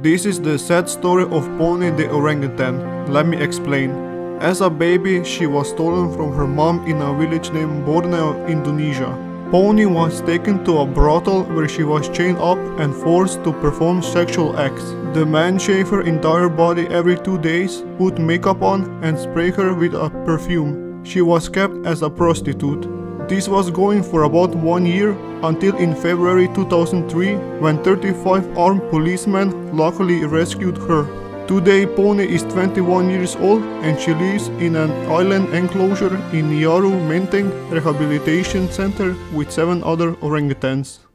This is the sad story of Pony the orangutan. Let me explain. As a baby, she was stolen from her mom in a village named Borneo, Indonesia. Pony was taken to a brothel where she was chained up and forced to perform sexual acts. The man shaved her entire body every two days, put makeup on, and sprayed her with a perfume. She was kept as a prostitute. This was going for about one year until in February 2003 when 35 armed policemen luckily rescued her. Today Pony is 21 years old and she lives in an island enclosure in Nyaru Menteng Rehabilitation Center with 7 other orangutans.